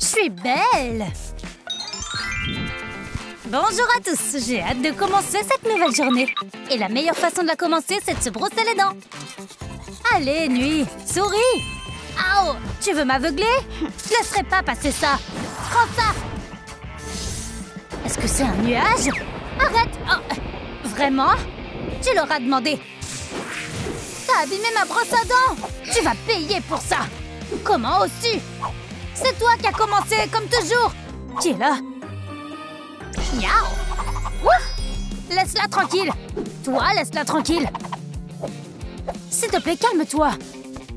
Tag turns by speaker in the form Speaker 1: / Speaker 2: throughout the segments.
Speaker 1: Je suis belle. Bonjour à tous, j'ai hâte de commencer cette nouvelle journée. Et la meilleure façon de la commencer, c'est de se brosser les dents. Allez, nuit, souris. Aouh Tu veux m'aveugler? Je laisserai pas passer ça. Prends ça. Est-ce que c'est un nuage? Arrête. Oh. Vraiment? Tu l'auras demandé. T'as abîmé ma brosse à dents. Tu vas payer pour ça. Comment aussi C'est toi qui as commencé, comme toujours. Qui est là Laisse-la tranquille. Toi, laisse-la tranquille. S'il te plaît, calme-toi.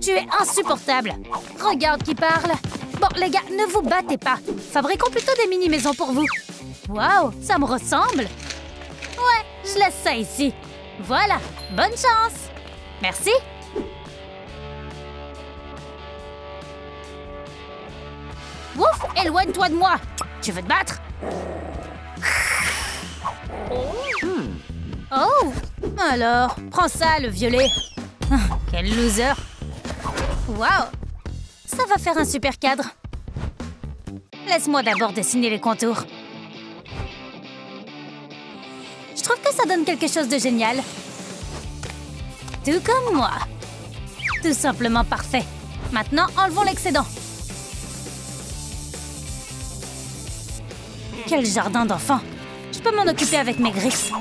Speaker 1: Tu es insupportable. Regarde qui parle. Bon, les gars, ne vous battez pas. Fabriquons plutôt des mini-maisons pour vous. Waouh, ça me ressemble. Ouais, je laisse ça ici. Voilà, bonne chance. Merci Ouf, éloigne-toi de moi Tu veux te battre? Oh Alors, prends ça, le violet ah, Quel loser Waouh Ça va faire un super cadre Laisse-moi d'abord dessiner les contours. Je trouve que ça donne quelque chose de génial. Tout comme moi. Tout simplement parfait. Maintenant, enlevons l'excédent. Quel jardin d'enfants Je peux m'en occuper avec mes griffes.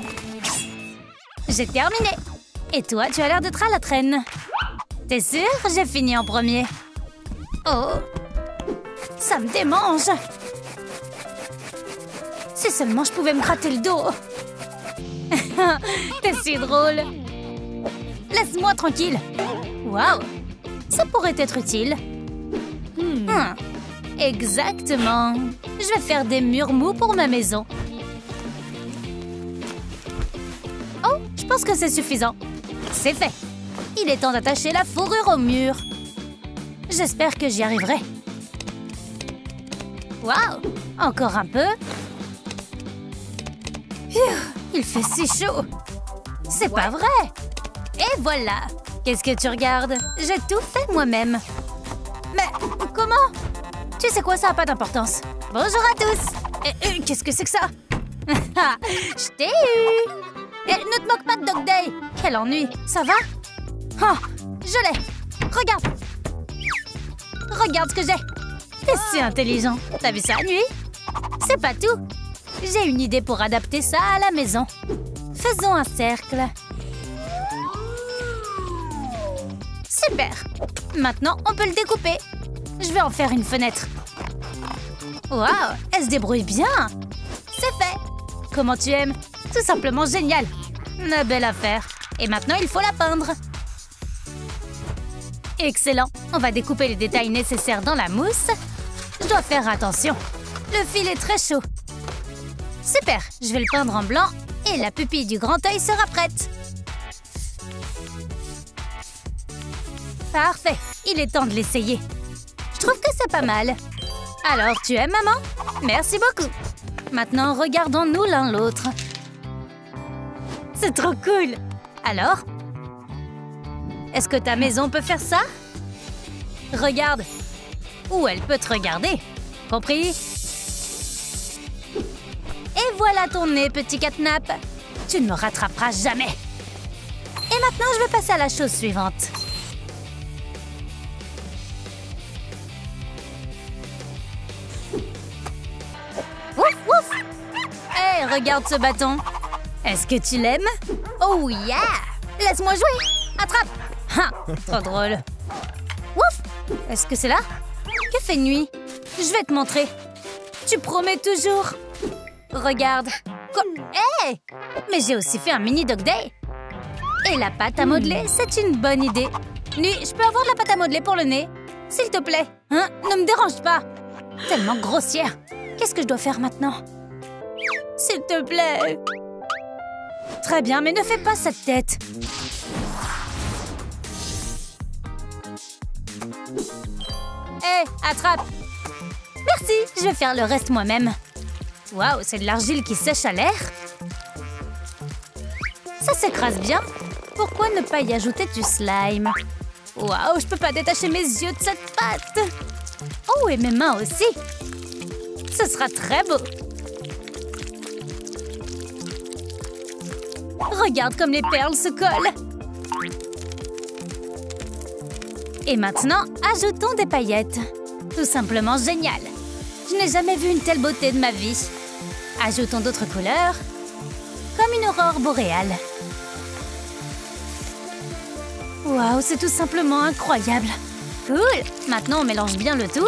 Speaker 1: J'ai terminé. Et toi, tu as l'air d'être à la traîne. T'es sûr? J'ai fini en premier. Oh Ça me démange Si seulement je pouvais me gratter le dos T'es si drôle Laisse-moi tranquille Waouh Ça pourrait être utile. Hmm. Exactement. Je vais faire des murs mous pour ma maison. Oh, je pense que c'est suffisant. C'est fait. Il est temps d'attacher la fourrure au mur. J'espère que j'y arriverai. Waouh Encore un peu. Il fait si chaud. C'est pas vrai et voilà Qu'est-ce que tu regardes? J'ai tout fait moi-même. Mais comment? Tu sais quoi, ça n'a pas d'importance? Bonjour à tous! Qu'est-ce que c'est que ça? Je t'ai eu! Et ne te moque pas de Dog Day! Quel ennui! Ça va? Oh Je l'ai! Regarde! Regarde ce que j'ai! T'es si intelligent! T'as vu ça, nuit? C'est pas tout! J'ai une idée pour adapter ça à la maison. Faisons un cercle. Super! Maintenant, on peut le découper. Je vais en faire une fenêtre. Waouh Elle se débrouille bien C'est fait Comment tu aimes Tout simplement génial Une belle affaire. Et maintenant, il faut la peindre. Excellent On va découper les détails nécessaires dans la mousse. Je dois faire attention. Le fil est très chaud. Super Je vais le peindre en blanc et la pupille du grand œil sera prête. Parfait Il est temps de l'essayer. Je trouve que c'est pas mal. Alors, tu aimes, maman? Merci beaucoup. Maintenant, regardons-nous l'un l'autre. C'est trop cool Alors Est-ce que ta maison peut faire ça? Regarde Ou elle peut te regarder. Compris? Et voilà ton nez, petit catnap Tu ne me rattraperas jamais Et maintenant, je vais passer à la chose suivante. Regarde ce bâton. Est-ce que tu l'aimes? Oh yeah Laisse-moi jouer Attrape Ha Trop drôle. Ouf Est-ce que c'est là? Que fait Nuit? Je vais te montrer. Tu promets toujours Regarde. Quoi? Hé Mais j'ai aussi fait un mini dog day. Et la pâte à modeler, c'est une bonne idée. Nuit, je peux avoir de la pâte à modeler pour le nez? S'il te plaît. Hein? Ne me dérange pas. Tellement grossière. Qu'est-ce que je dois faire maintenant? S'il te plaît Très bien, mais ne fais pas cette tête Hé, attrape Merci, je vais faire le reste moi-même. Waouh, c'est de l'argile qui sèche à l'air Ça s'écrase bien. Pourquoi ne pas y ajouter du slime? Waouh, je peux pas détacher mes yeux de cette pâte Oh, et mes mains aussi. Ce sera très beau. Regarde comme les perles se collent. Et maintenant, ajoutons des paillettes. Tout simplement génial. Je n'ai jamais vu une telle beauté de ma vie. Ajoutons d'autres couleurs, comme une aurore boréale. Waouh, c'est tout simplement incroyable. Cool Maintenant, on mélange bien le tout.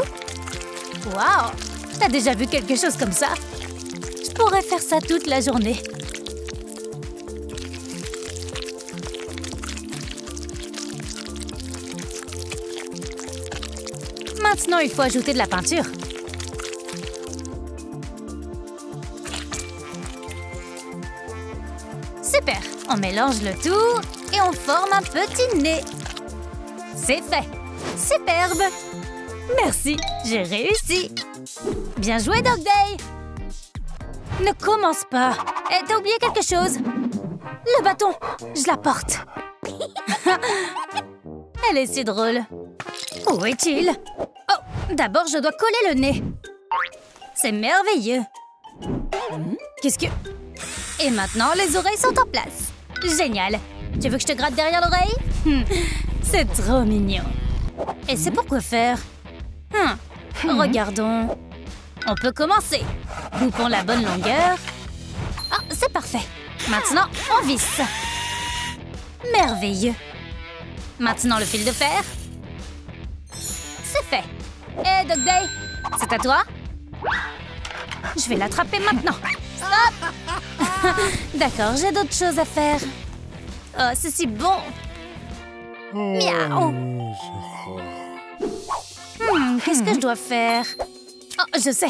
Speaker 1: Waouh T'as déjà vu quelque chose comme ça? Je pourrais faire ça toute la journée. Maintenant, il faut ajouter de la peinture. Super. On mélange le tout et on forme un petit nez. C'est fait. Superbe. Merci, j'ai réussi. Bien joué, Dog Day. Ne commence pas. Eh, T'as oublié quelque chose? Le bâton. Je la porte. Elle est si drôle. Où est-il? D'abord, je dois coller le nez C'est merveilleux Qu'est-ce que... Et maintenant, les oreilles sont en place Génial Tu veux que je te gratte derrière l'oreille? C'est trop mignon et c'est pour quoi faire? Hum, Regardons. On peut commencer. Coupons la bonne longueur. Ah, c'est parfait. Maintenant, on visse. Merveilleux. Maintenant, le fil de fer. C'est fait. Hé, Dog Day, c'est à toi Je vais l'attraper maintenant. Stop D'accord, j'ai d'autres choses à faire. Oh, c'est si bon Miaou hmm, Qu'est-ce que je dois faire? Oh, je sais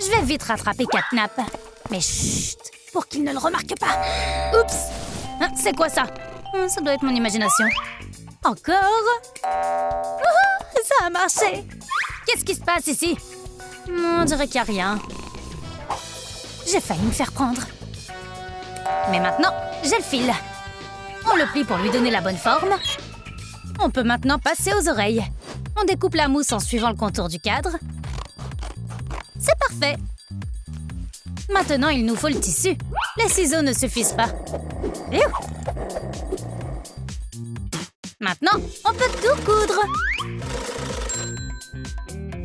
Speaker 1: Je vais vite rattraper Catnap. Mais chut Pour qu'il ne le remarque pas Oups hein, C'est quoi ça? Hmm, Ça doit être mon imagination. Encore oh, Ça a marché Qu'est-ce qui se passe ici? On dirait qu'il n'y a rien. J'ai failli me faire prendre. Mais maintenant, j'ai le fil. On le plie pour lui donner la bonne forme. On peut maintenant passer aux oreilles. On découpe la mousse en suivant le contour du cadre. C'est parfait Maintenant, il nous faut le tissu. Les ciseaux ne suffisent pas. Maintenant, on peut tout coudre.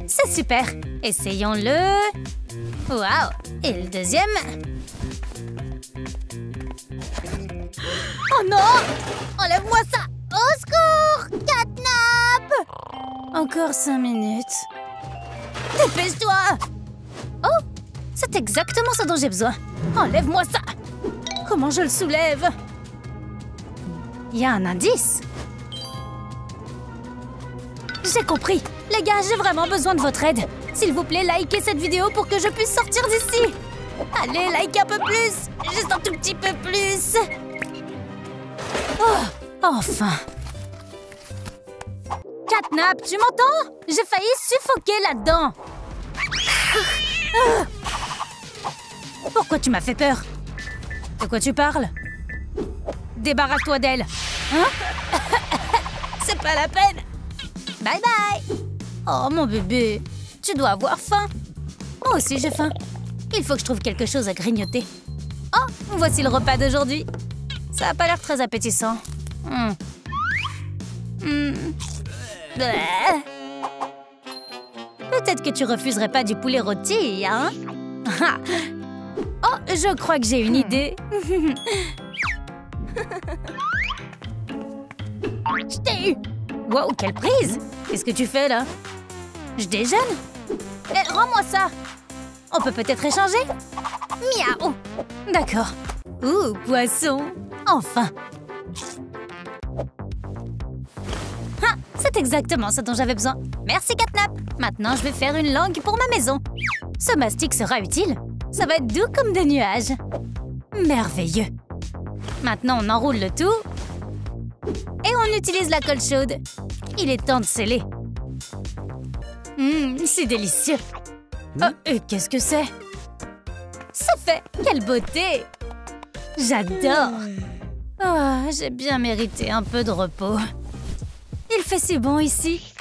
Speaker 1: C'est super. Essayons-le. Waouh. Et le deuxième. Oh non. Enlève-moi ça. Au secours. Catnap Encore cinq minutes. Dépêche-toi. Oh C'est exactement ce dont j'ai besoin. Enlève-moi ça. Comment je le soulève? Il y a un indice J'ai compris. Les gars, j'ai vraiment besoin de votre aide. S'il vous plaît, likez cette vidéo pour que je puisse sortir d'ici. Allez, like un peu plus. Juste un tout petit peu plus. Oh, enfin. Catnap, tu m'entends? J'ai failli suffoquer là-dedans. Pourquoi tu m'as fait peur? De quoi tu parles? Débarrasse-toi d'elle Hein? C'est pas la peine Bye bye. Oh mon bébé Tu dois avoir faim. Moi aussi j'ai faim. Il faut que je trouve quelque chose à grignoter. Oh Voici le repas d'aujourd'hui. Ça a pas l'air très appétissant. Hmm. Hmm. Peut-être que tu refuserais pas du poulet rôti, hein? Oh, je crois que j'ai une idée. je t'ai eu. Wow, quelle prise Qu'est-ce que tu fais, là? Je déjeune? Eh, rends-moi ça On peut peut-être échanger? Miaou D'accord. Ouh, poisson Enfin ah, C'est exactement ce dont j'avais besoin. Merci, Catnap Maintenant, je vais faire une langue pour ma maison. Ce mastic sera utile. Ça va être doux comme des nuages. Merveilleux Maintenant, on enroule le tout. Et on utilise la colle chaude. Il est temps de sceller. Hum, c'est délicieux. Oh, qu'est-ce que c'est? C'est fait Quelle beauté J'adore Oh, j'ai bien mérité un peu de repos. Il fait si bon ici.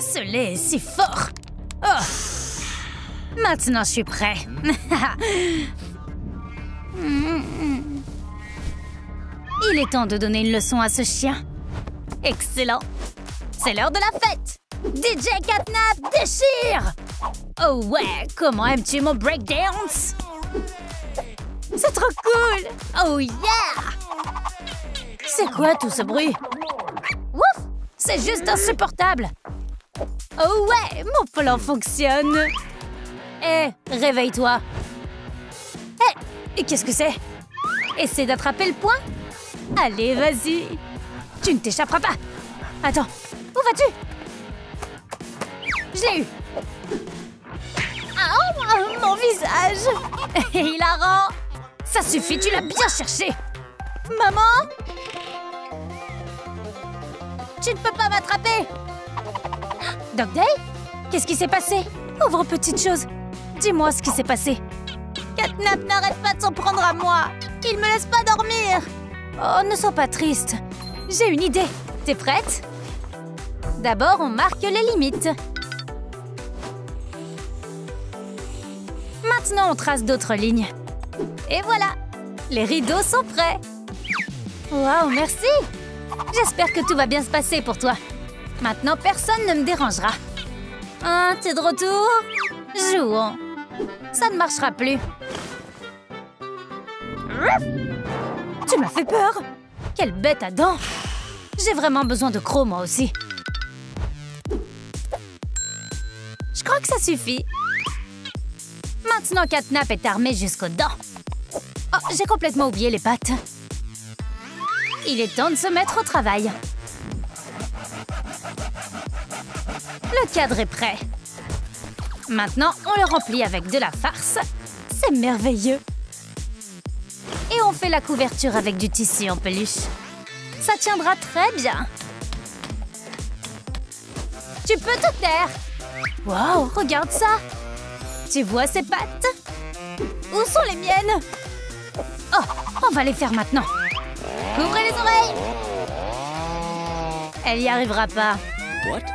Speaker 1: ce lait est si fort. Oh. Maintenant, je suis prêt. Il est temps de donner une leçon à ce chien. Excellent. C'est l'heure de la fête. DJ Catnap déchire. Oh ouais, comment aimes-tu mon breakdance? C'est trop cool. Oh yeah. C'est quoi tout ce bruit? Ouf C'est juste insupportable. Oh ouais, mon plan fonctionne. Hé, réveille-toi. Hé, qu'est-ce que c'est? Essaie d'attraper le point Allez, vas-y. Tu ne t'échapperas pas. Attends, où vas-tu? Je l'ai eu. Oh, mon visage. Hilarant Ça suffit, tu l'as bien cherché. Maman? Tu ne peux pas m'attraper. Doc Day Qu'est-ce qui s'est passé? Pauvre petite chose. Dis-moi ce qui s'est passé. Catnap n'arrête pas de s'en prendre à moi. Il me laisse pas dormir Oh, ne sois pas triste J'ai une idée T'es prête? D'abord, on marque les limites Maintenant, on trace d'autres lignes. Et voilà Les rideaux sont prêts Waouh, merci J'espère que tout va bien se passer pour toi. Maintenant, personne ne me dérangera. Hein, t'es de retour? Jouons. Ça ne marchera plus. Tu m'as fait peur Quelle bête à dents J'ai vraiment besoin de crocs, moi aussi. Je crois que ça suffit. Maintenant, Catnap est armé jusqu'aux dents. Oh, j'ai complètement oublié les pattes. Il est temps de se mettre au travail. Le cadre est prêt. Maintenant, on le remplit avec de la farce. C'est merveilleux. Fait la couverture avec du tissu en peluche. Ça tiendra très bien. Tu peux te taire. Wow, regarde ça. Tu vois ces pattes? Où sont les miennes? Oh, on va les faire maintenant. Ouvrez les oreilles Elle y arrivera pas. What?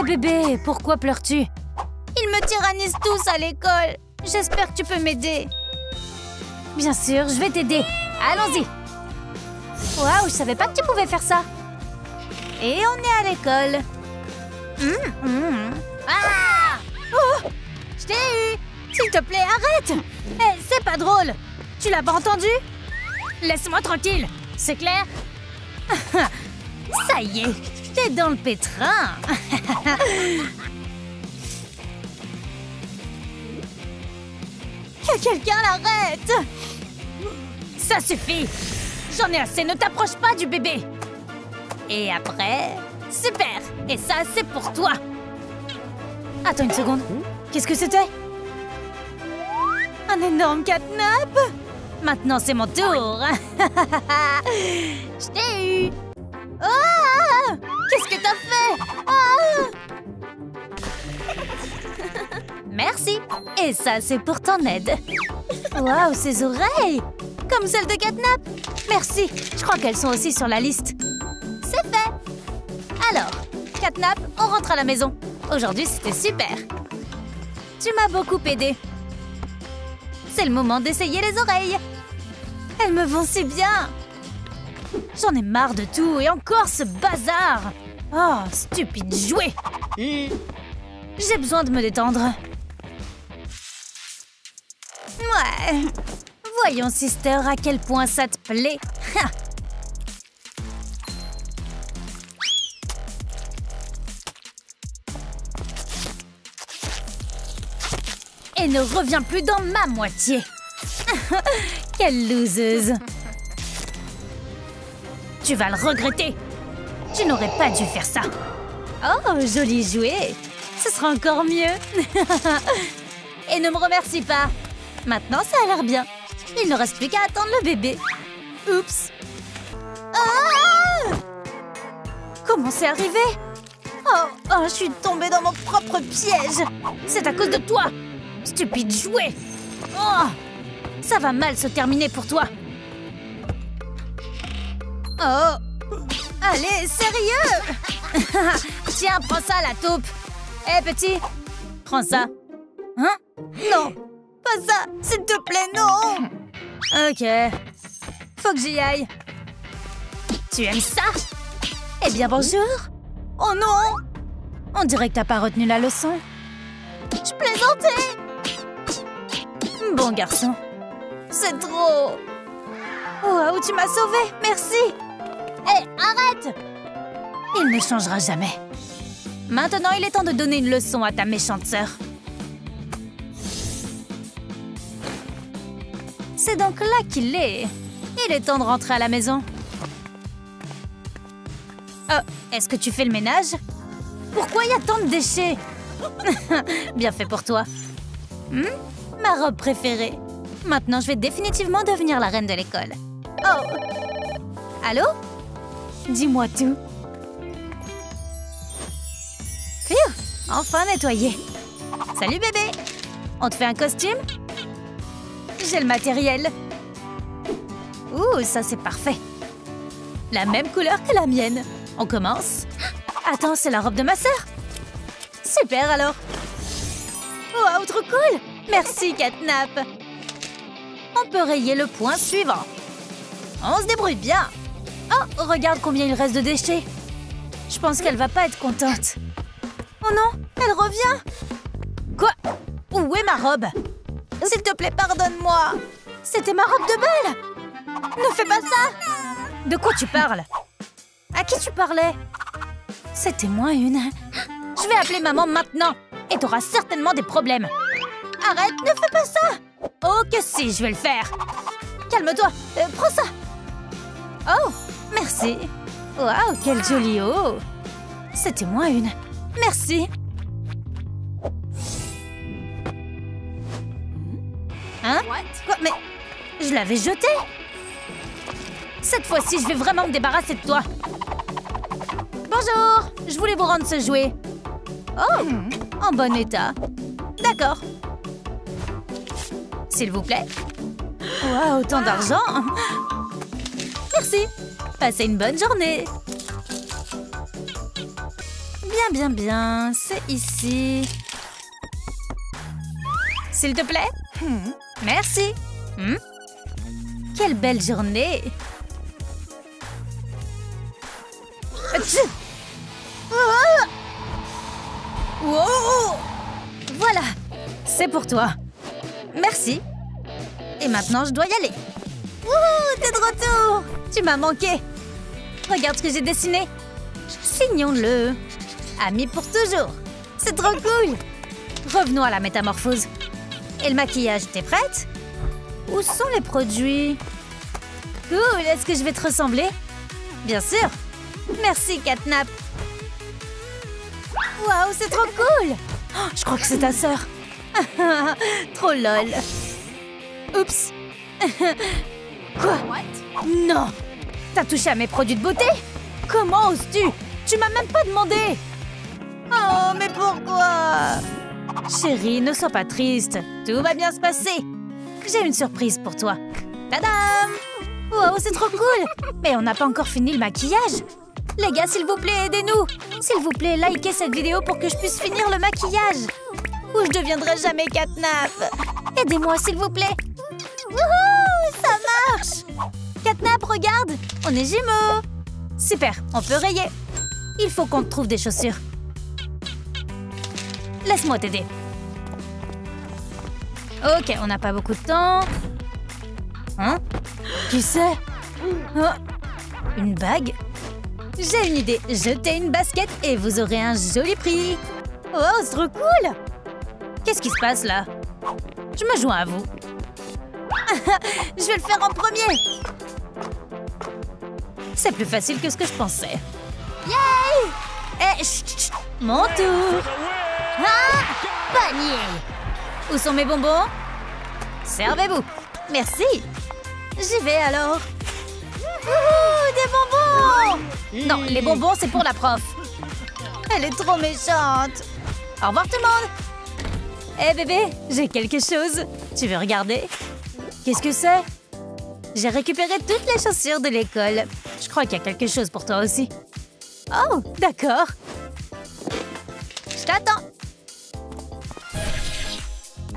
Speaker 1: Hé bébé, pourquoi pleures-tu? Ils me tyrannisent tous à l'école. J'espère que tu peux m'aider. Bien sûr, je vais t'aider. Allons-y. Waouh, je savais pas que tu pouvais faire ça. Et on est à l'école. Hum, hum. Ah Oh Je t'ai eu S'il te plaît, arrête hey, C'est pas drôle Tu l'as pas entendu? Laisse-moi tranquille, c'est clair? Ça y est, t'es dans le pétrin Que quelqu'un l'arrête. Ça suffit. J'en ai assez, ne t'approche pas du bébé. Et après, Super. Et ça, c'est pour toi. Attends une seconde. Qu'est-ce que c'était? Un énorme catnap. Maintenant, c'est mon tour. Je t'ai eu. Ah! Qu'est-ce que t'as fait? Ah Merci Et ça, c'est pour ton aide Waouh, ses oreilles Comme celles de Catnap Merci Je crois qu'elles sont aussi sur la liste. C'est fait alors, Catnap, on rentre à la maison. Aujourd'hui, c'était super. Tu m'as beaucoup aidé. C'est le moment d'essayer les oreilles. Elles me vont si bien. J'en ai marre de tout et encore ce bazar. Oh, stupide jouet. J'ai besoin de me détendre. Ouais. Voyons, sister, à quel point ça te plaît. et ne reviens plus dans ma moitié. Quelle loseuse Tu vas le regretter. Tu n'aurais pas dû faire ça. Oh, joli jouet. Ce sera encore mieux. et ne me remercie pas. Maintenant, ça a l'air bien. Il ne reste plus qu'à attendre le bébé. Oups. Ah Comment c'est arrivé oh, oh, je suis tombée dans mon propre piège. C'est à cause de toi. Stupide jouet Oh Ça va mal se terminer pour toi Oh Allez, sérieux Tiens, prends ça, la taupe Hé, petit Prends ça. Hein Non Pas ça S'il te plaît, non Ok. Faut que j'y aille. Tu aimes ça? Eh bien, bonjour Oh non On dirait que t'as pas retenu la leçon. Je plaisantais Bon garçon. C'est trop Waouh, tu m'as sauvé Merci Hé, arrête Il ne changera jamais. Maintenant, il est temps de donner une leçon à ta méchante sœur. C'est donc là qu'il est. Il est temps de rentrer à la maison. Oh, est-ce que tu fais le ménage? Pourquoi il y a tant de déchets? Bien fait pour toi. Hmm? Ma robe préférée. Maintenant, je vais définitivement devenir la reine de l'école. Oh Allô? Dis-moi tout. Phew Enfin nettoyé. Salut bébé On te fait un costume? J'ai le matériel. Ouh, ça c'est parfait. La même couleur que la mienne. On commence Attends, c'est la robe de ma sœur Super alors Waouh, trop cool Merci, Catnap On peut rayer le point suivant. On se débrouille bien Oh, regarde combien il reste de déchets Je pense qu'elle va pas être contente. Oh non, elle revient Quoi? Où est ma robe? S'il te plaît, pardonne-moi. C'était ma robe de bal. Ne fais pas ça. De quoi tu parles? À qui tu parlais? C'était moi une. Je vais appeler maman maintenant. Et t'auras certainement des problèmes. Arrête, ne fais pas ça. Oh que si, je vais le faire. Calme-toi, euh, prends ça. Oh, merci. Waouh, quel joli haut. C'était moi une. Merci Hein Quoi Mais je l'avais jeté Cette fois-ci, je vais vraiment me débarrasser de toi Bonjour Je voulais vous rendre ce jouet. Oh En bon état. D'accord. S'il vous plaît. Waouh, autant d'argent Merci Passez une bonne journée Bien, bien, bien. C'est ici. S'il te plaît Hmm, Merci. Hmm? Quelle belle journée. Voilà, c'est pour toi. Merci. Et maintenant, je dois y aller. Wouhou, t'es de retour Tu m'as manqué. Regarde ce que j'ai dessiné. Signons-le. Amis pour toujours. C'est trop cool. Revenons à la métamorphose. Et le maquillage, t'es prête? Où sont les produits? Cool, est-ce que je vais te ressembler? Bien sûr. Merci, Catnap. Waouh, c'est trop cool! Oh, Je crois que c'est ta sœur. trop lol. Oups. Quoi? Non. T'as touché à mes produits de beauté? Comment oses-tu? Tu m'as même pas demandé. Oh, mais pourquoi? Chérie, ne sois pas triste. Tout va bien se passer. J'ai une surprise pour toi. Tadam Wow, c'est trop cool Mais on n'a pas encore fini le maquillage. Les gars, s'il vous plaît, aidez-nous S'il vous plaît, likez cette vidéo pour que je puisse finir le maquillage. Ou je deviendrai jamais Catnap. Aidez-moi, s'il vous plaît. Wouhou Ça marche Catnap, regarde On est jumeaux Super, on peut rayer. Il faut qu'on trouve des chaussures. Laisse-moi t'aider. Ok, on n'a pas beaucoup de temps. Hein Qui c'est Oh, Une bague J'ai une idée. Jetez une basket et vous aurez un joli prix. Oh, c'est trop cool Qu'est-ce qui se passe là Je me joins à vous. Je vais le faire en premier C'est plus facile que ce que je pensais. Yay Eh. Mon tour Ah Panier Où sont mes bonbons? Servez-vous Merci J'y vais alors Wouhou Des bonbons Non, les bonbons, c'est pour la prof. Elle est trop méchante. Au revoir tout le monde Hé bébé, j'ai quelque chose. Tu veux regarder? Qu'est-ce que c'est? J'ai récupéré toutes les chaussures de l'école. Je crois qu'il y a quelque chose pour toi aussi. Oh, d'accord.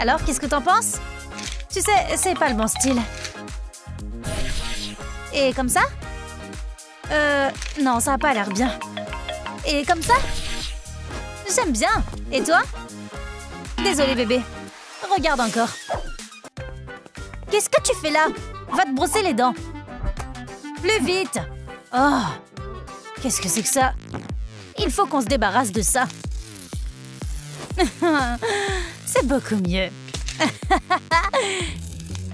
Speaker 1: Alors, qu'est-ce que t'en penses? Tu sais, c'est pas le bon style. Et comme ça? Euh, non, ça a pas l'air bien. Et comme ça? J'aime bien. Et toi? Désolé, bébé. Regarde encore. Qu'est-ce que tu fais là? Va te brosser les dents. Plus vite Oh Qu'est-ce que c'est que ça? Il faut qu'on se débarrasse de ça. c'est beaucoup mieux.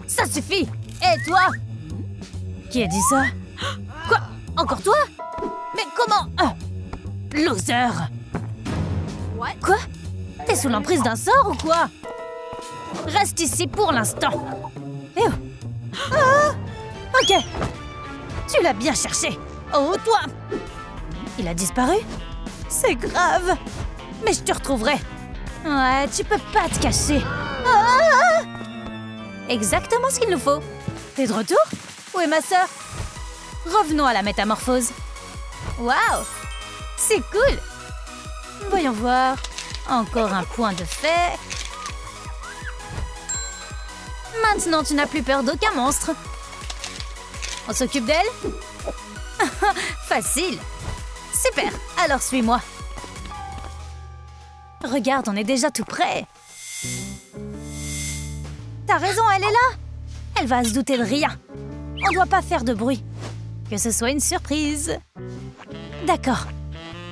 Speaker 1: ça suffit Et toi? Qui a dit ça? Quoi? Encore toi? Mais comment? Ah. Loser Quoi? T'es sous l'emprise d'un sort ou quoi? Reste ici pour l'instant. Eh oh. Ah Ok. Tu l'as bien cherché. Oh, toi Il a disparu C'est grave. Mais je te retrouverai. Ouais, tu peux pas te cacher. Ah Exactement ce qu'il nous faut. T'es de retour? Où est ma sœur? Revenons à la métamorphose. Waouh C'est cool Voyons voir. Encore un point de fait. Maintenant, tu n'as plus peur d'aucun monstre. On s'occupe d'elle? Facile. Super, alors suis-moi. Regarde, on est déjà tout prêt. T'as raison, elle est là. Elle va se douter de rien. On doit pas faire de bruit. Que ce soit une surprise. D'accord.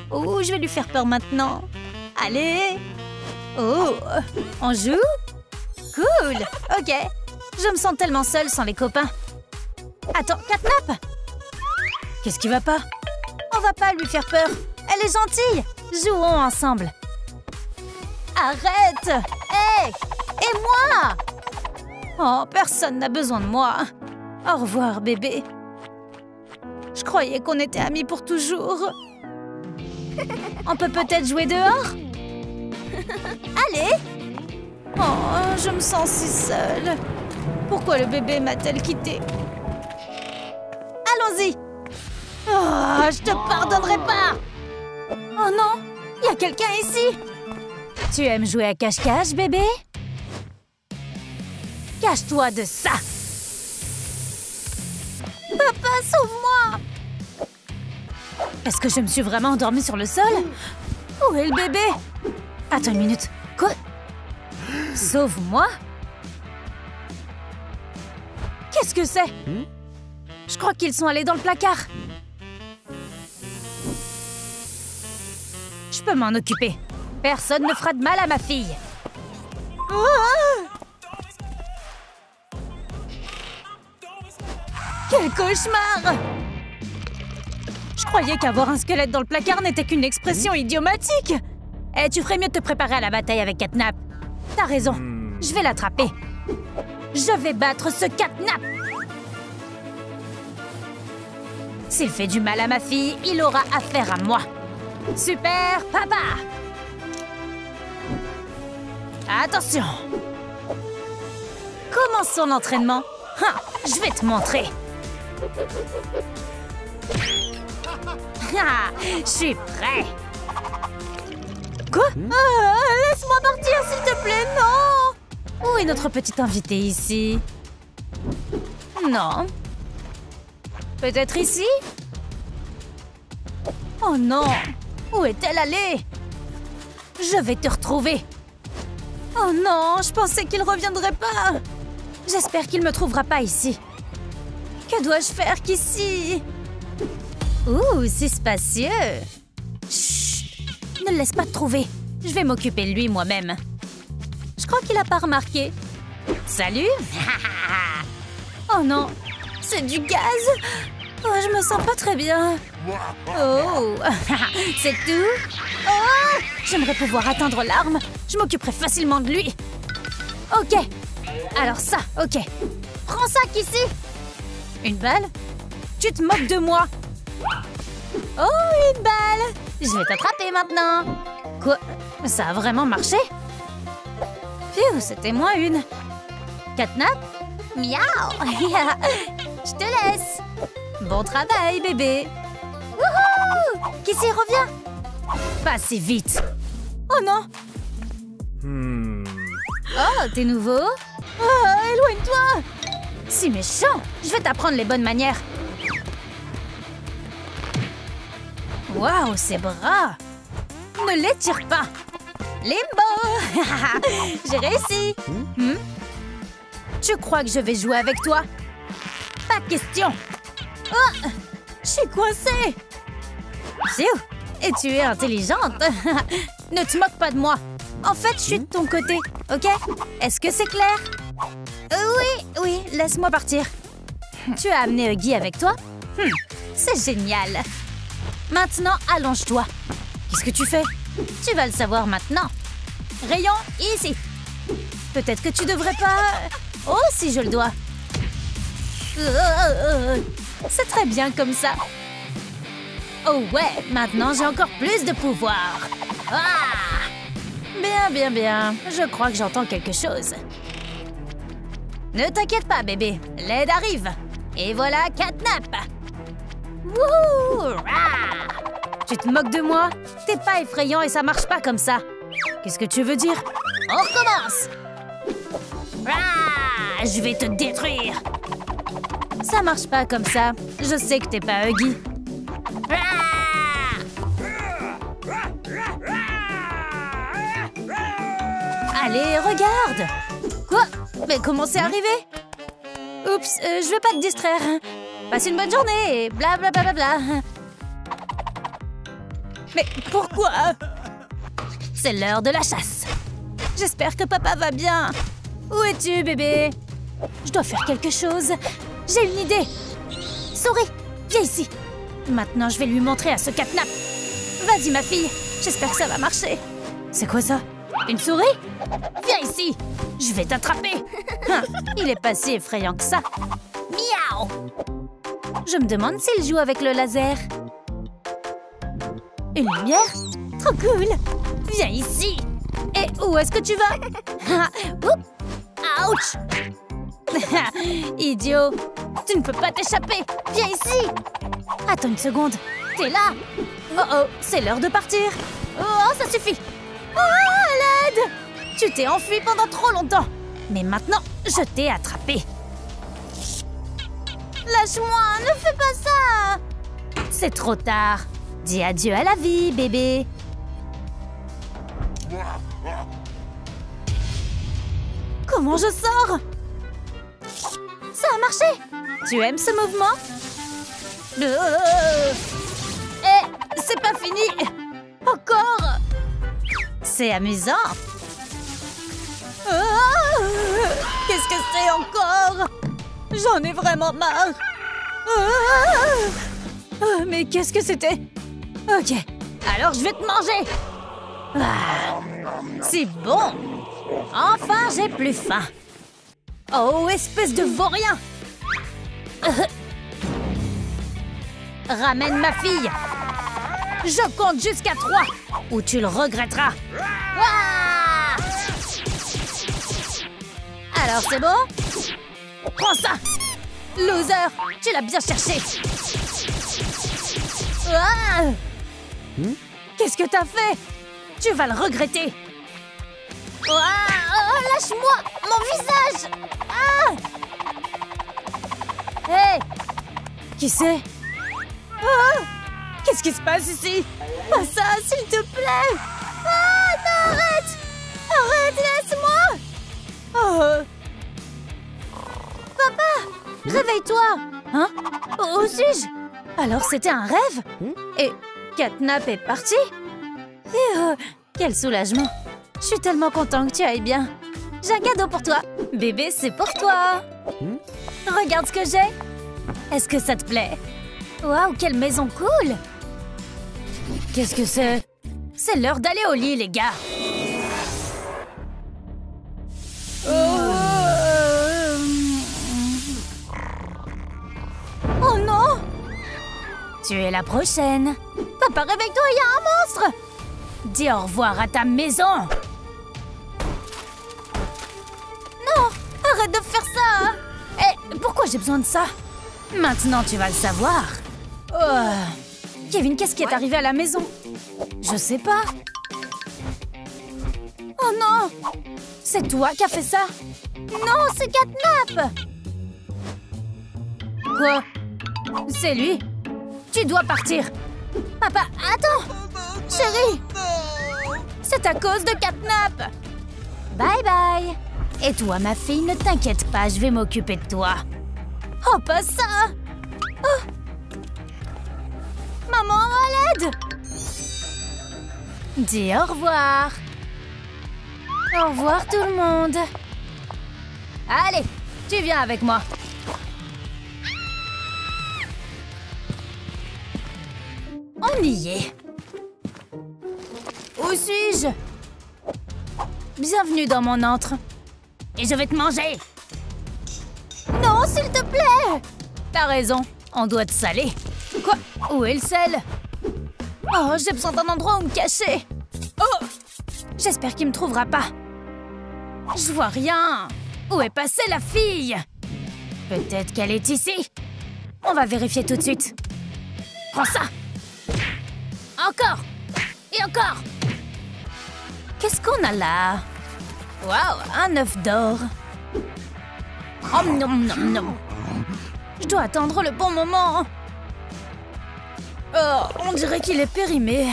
Speaker 1: Oh, je vais lui faire peur maintenant. Allez Oh On joue Cool Ok. Je me sens tellement seule sans les copains. Attends, Catnap Qu'est-ce qui va pas? On va pas lui faire peur. Elle est gentille. Jouons ensemble. Arrête Hé Et moi? Oh, personne n'a besoin de moi. Au revoir, bébé. Je croyais qu'on était amis pour toujours. On peut peut-être jouer dehors? Allez Oh, je me sens si seule. Pourquoi le bébé m'a-t-elle quittée? Allons-y Oh, je te pardonnerai pas Oh non Il y a quelqu'un ici Tu aimes jouer à cache-cache, bébé? Cache-toi de ça! Papa, sauve-moi! Est-ce que je me suis vraiment endormie sur le sol? Où est le bébé? Attends une minute. Quoi? Sauve-moi? Qu'est-ce que c'est? Je crois qu'ils sont allés dans le placard. Je peux m'en occuper. Personne ne fera de mal à ma fille. Quel cauchemar Je croyais qu'avoir un squelette dans le placard n'était qu'une expression idiomatique. Eh, tu ferais mieux de te préparer à la bataille avec Catnap. T'as raison. Je vais l'attraper. Je vais battre ce Catnap S'il fait du mal à ma fille, il aura affaire à moi. Super, papa Attention. Commençons l'entraînement. Ha, je vais te montrer. Je suis prêt. Quoi? Ah, Laisse-moi partir, s'il te plaît, non. Où est notre petite invitée ici? Non. Peut-être ici? Oh non. Où est-elle allée? Je vais te retrouver Oh non, je pensais qu'il reviendrait pas J'espère qu'il me trouvera pas ici. Que dois-je faire qu'ici? Ouh, c'est spacieux Chut Ne le laisse pas te trouver. Je vais m'occuper de lui moi-même. Je crois qu'il a pas remarqué. Salut Oh non C'est du gaz Oh, je me sens pas très bien. Oh C'est tout Oh J'aimerais pouvoir atteindre l'arme. Je m'occuperai facilement de lui. Ok. Alors ça, ok. Prends ça, Kissy. Une balle. Tu te moques de moi. Oh, une balle. Je vais t'attraper maintenant. Quoi? Ça a vraiment marché? Phew, c'était moins une. Catnap Miaou. Je te laisse. Bon travail, bébé. Wouhou! Kissy, reviens. Pas si vite. Oh non Oh, t'es nouveau? Oh, éloigne-toi! Si méchant! Je vais t'apprendre les bonnes manières. Waouh, ses bras! Ne les tire pas! Limbo! J'ai réussi! Hmm? Tu crois que je vais jouer avec toi? Pas question! Oh Je suis coincée! Pfiou Et tu es intelligente Ne te moque pas de moi En fait, je suis de ton côté, ok? Est-ce que c'est clair? Euh, Oui, oui, laisse-moi partir. Tu as amené Huggy avec toi? Hmm, C'est génial. Maintenant, allonge-toi. Qu'est-ce que tu fais? Tu vas le savoir maintenant. Rayon, ici. Peut-être que tu devrais pas... Oh, si je le dois. Euh, C'est très bien comme ça. Oh ouais, maintenant j'ai encore plus de pouvoir. Ah Bien, bien, bien. Je crois que j'entends quelque chose. Ne t'inquiète pas, bébé. L'aide arrive. Et voilà, catnap. Wouhou Tu te moques de moi? T'es pas effrayant et ça marche pas comme ça. Qu'est-ce que tu veux dire? On recommence Je vais te détruire Ça marche pas comme ça. Je sais que t'es pas Huggy. Allez, regarde Quoi? Mais comment c'est arrivé? Oups, euh, je veux pas te distraire. Passe une bonne journée et bla bla bla bla. Mais pourquoi? C'est l'heure de la chasse. J'espère que papa va bien. Où es-tu, bébé? Je dois faire quelque chose. J'ai une idée. Souris, viens ici. Maintenant, je vais lui montrer à ce catnap. Vas-y, ma fille. J'espère que ça va marcher. C'est quoi ça? Une souris? Viens ici. Je vais t'attraper. Hein, il est pas si effrayant que ça. Miaou. Je me demande s'il joue avec le laser. Une lumière? Trop cool. Viens ici. Et où est-ce que tu vas? Ah. Ouch. Idiot. Tu ne peux pas t'échapper. Viens ici. Attends une seconde. T'es là. Oh oh, c'est l'heure de partir. Oh, ça suffit. Oh, à l'aide Tu t'es enfui pendant trop longtemps. Mais maintenant, je t'ai attrapé. Lâche-moi, ne fais pas ça. C'est trop tard. Dis adieu à la vie, bébé. Comment je sors? Ça a marché. Tu aimes ce mouvement? Eh, c'est pas fini. Encore. C'est amusant Ah Qu'est-ce que c'est encore? J'en ai vraiment marre. Ah Ah, mais qu'est-ce que c'était? Ok, alors je vais te manger. C'est bon. Enfin, j'ai plus faim. Oh, espèce de vaurien. Ramène ma fille. Je compte jusqu'à trois, ou tu le regretteras. Alors c'est bon Prends ça Loser Tu l'as bien cherché. Ah Qu'est-ce que t'as fait Tu vas le regretter. Ah Oh, Lâche-moi Mon visage. Ah Hé Qui c'est Ah Qu'est-ce qui se passe ici Pas ça, s'il te plaît. Ah Non, arrête. Arrête, laisse-moi. Oh Papa. Réveille-toi Hein. Où suis-je? Alors c'était un rêve. Et Catnap est parti. Et oh, Quel soulagement. Je suis tellement content que tu ailles bien. J'ai un cadeau pour toi. Bébé, c'est pour toi. Regarde ce que j'ai. Est-ce que ça te plaît? Waouh, quelle maison cool! Qu'est-ce que c'est? C'est l'heure d'aller au lit, les gars Tu es la prochaine. Papa, réveille-toi, il y a un monstre. Dis au revoir à ta maison. Non Arrête de faire ça Eh, pourquoi j'ai besoin de ça? Maintenant, tu vas le savoir. Oh. Kevin, qu'est-ce qui est arrivé à la maison? Je sais pas. Oh non C'est toi qui as fait ça. Non, c'est Catnap. Quoi? C'est lui? Tu dois partir. Papa, attends. Chérie C'est à cause de Catnap. Bye bye. Et toi, ma fille, ne t'inquiète pas, je vais m'occuper de toi. Oh, pas ça. Oh. Maman, à l'aide. Dis au revoir. Au revoir tout le monde. Allez, tu viens avec moi Où suis-je? Bienvenue dans mon antre. Et je vais te manger. Non, s'il te plaît! T'as raison, on doit te saler. Quoi? Où est le sel? Oh, j'ai besoin d'un endroit où me cacher. Oh! J'espère qu'il me trouvera pas. Je vois rien. Où est passée la fille? Peut-être qu'elle est ici. On va vérifier tout de suite. Prends ça Encore Et encore Qu'est-ce qu'on a là? Waouh, un œuf d'or. Oh, nom, nom, nom. Je dois attendre le bon moment. Oh, on dirait qu'il est périmé.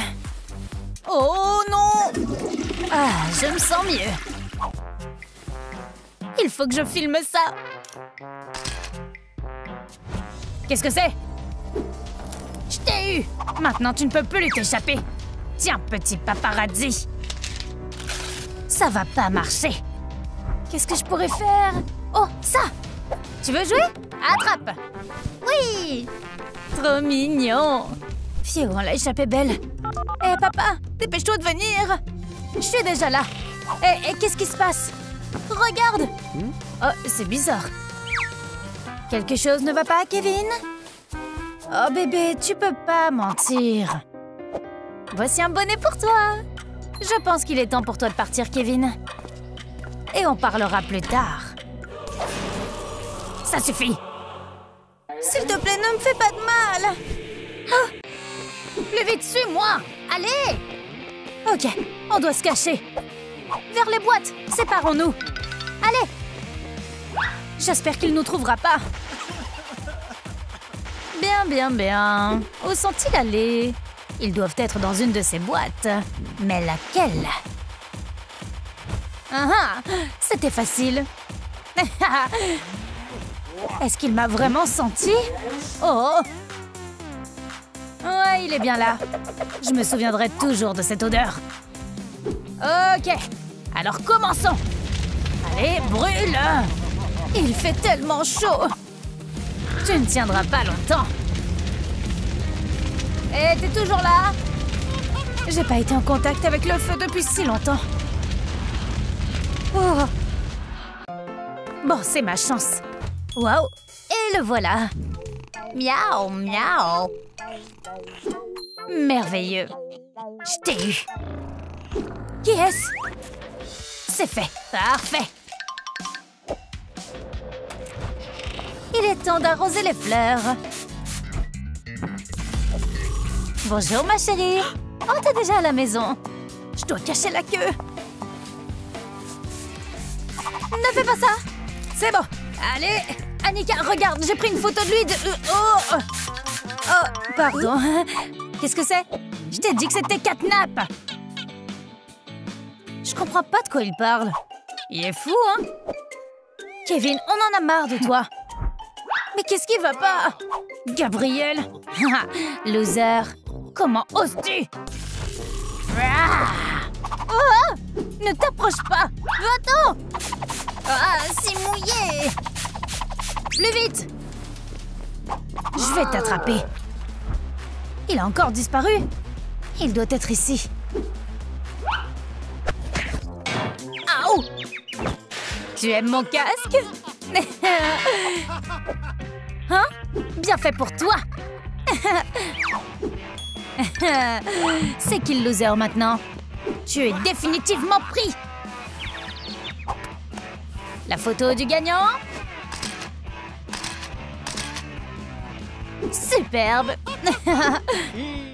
Speaker 1: Oh non Ah, je me sens mieux. Il faut que je filme ça. Qu'est-ce que c'est? Eu Maintenant, tu ne peux plus t'échapper. Tiens, petit paparazzi. Ça va pas marcher. Qu'est-ce que je pourrais faire? Oh, ça Tu veux jouer? Attrape Oui Trop mignon Phew, on l'a échappé belle. Hé, papa, dépêche-toi de venir Je suis déjà là. Hé, qu'est-ce qui se passe? Regarde Oh, c'est bizarre. Quelque chose ne va pas, Kevin? Oh, bébé, tu peux pas mentir. Voici un bonnet pour toi. Je pense qu'il est temps pour toi de partir, Kevin. Et on parlera plus tard. Ça suffit S'il te plaît, ne me fais pas de mal. Plus vite, suis-moi Allez Ok, on doit se cacher. Vers les boîtes, séparons-nous. Allez J'espère qu'il ne nous trouvera pas. Bien, bien, bien. Où sont-ils allés? Ils doivent être dans une de ces boîtes. Mais laquelle? Ah ah C'était facile. Est-ce qu'il m'a vraiment senti? Oh Ouais, il est bien là. Je me souviendrai toujours de cette odeur. Ok, alors commençons. Allez, brûle Il fait tellement chaud Tu ne tiendras pas longtemps. Et t'es toujours là? J'ai pas été en contact avec le feu depuis si longtemps. Oh. Bon, c'est ma chance. Waouh. Et le voilà. Miaou, miaou. Merveilleux. Je t'ai eu. Qui est-ce? C'est fait. Parfait Il est temps d'arroser les fleurs. Bonjour ma chérie. Oh, t'es déjà à la maison. Je dois cacher la queue. Ne fais pas ça. C'est bon. Allez Annika, regarde, j'ai pris une photo de lui de... Euh, oh. Oh, pardon. Qu'est-ce que c'est? Je t'ai dit que c'était Catnap Je comprends pas de quoi il parle. Il est fou, hein. Kevin, on en a marre de toi. Mais qu'est-ce qui va pas? Gabriel? Loser. Comment oses-tu? Ah! Oh Ne t'approche pas. Va-t'en. Ah, c'est mouillé. Plus vite. Je vais t'attraper. Il a encore disparu. Il doit être ici. Aouh Tu aimes mon casque? Hein? Bien fait pour toi. C'est qui le loser maintenant? Tu es définitivement pris. La photo du gagnant? Superbe